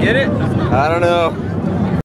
get it? I don't know.